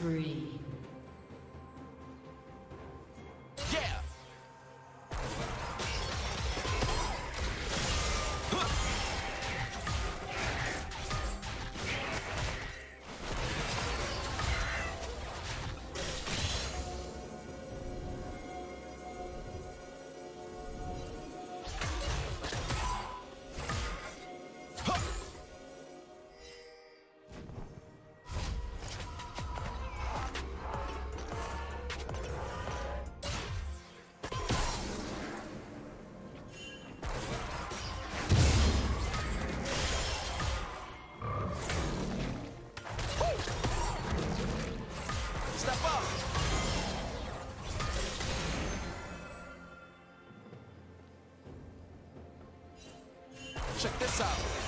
Spree. Check this out.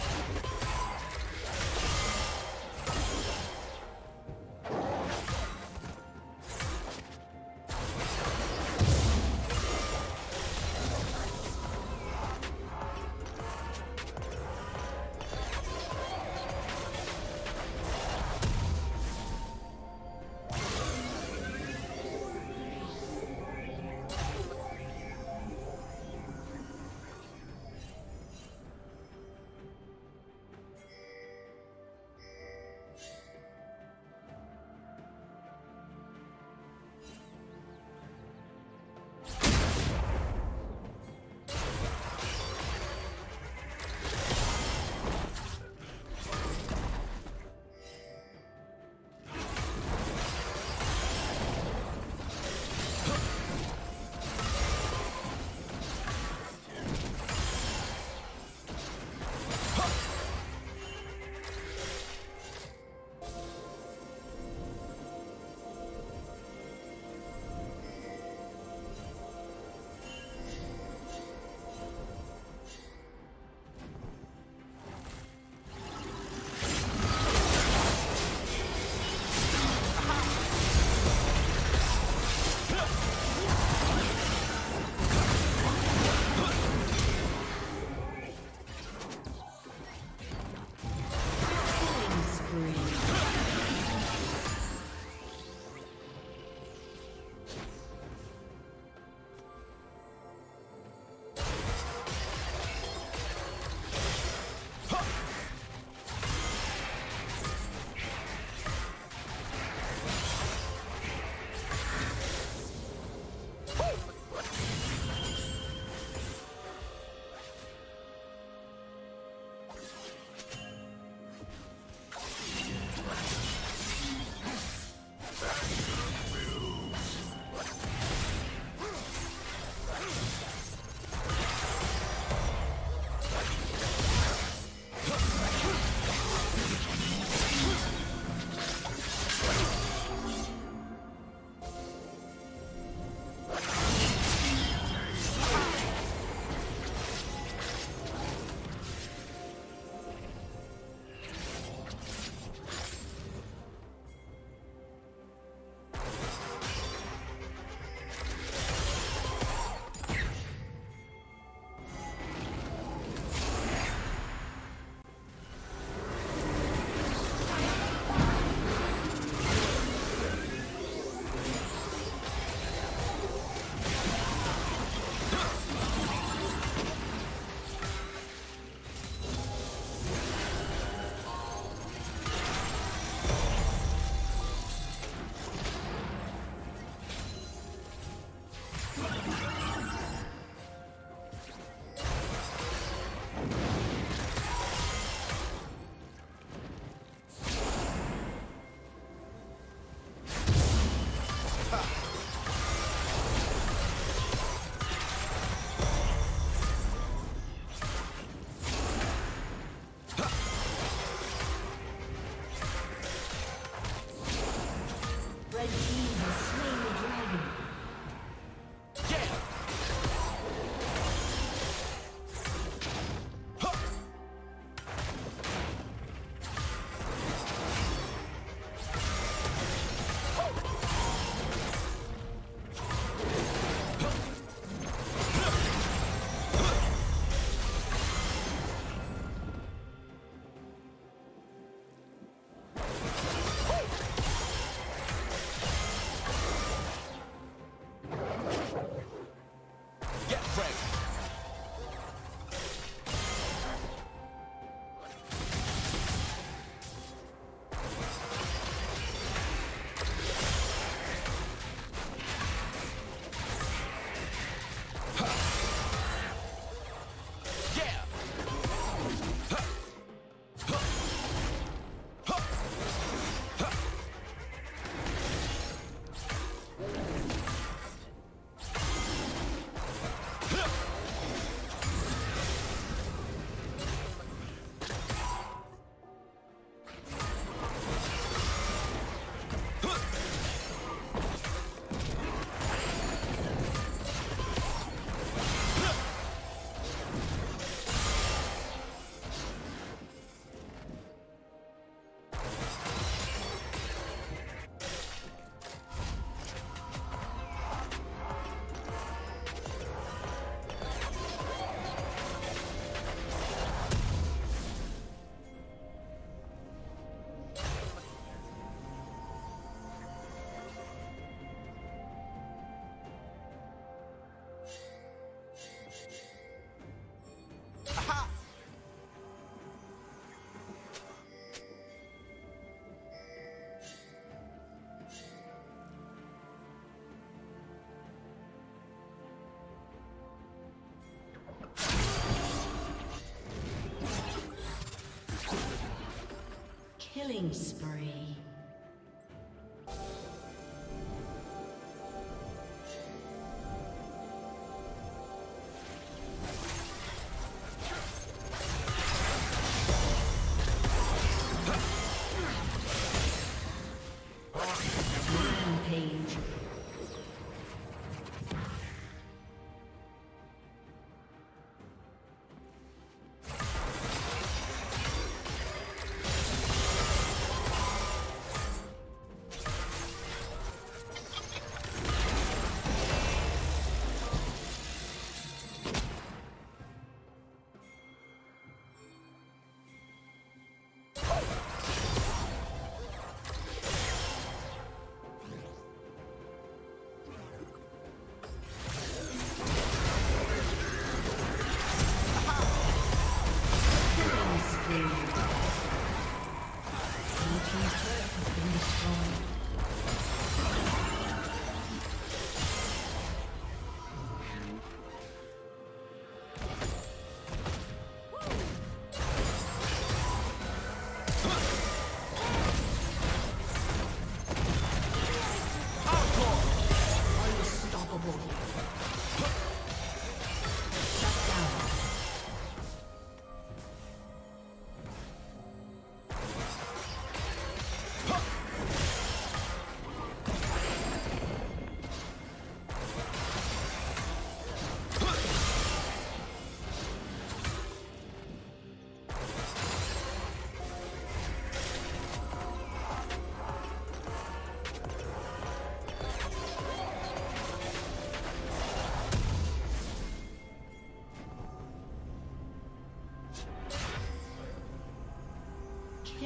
Killing spree.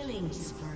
Killing spree.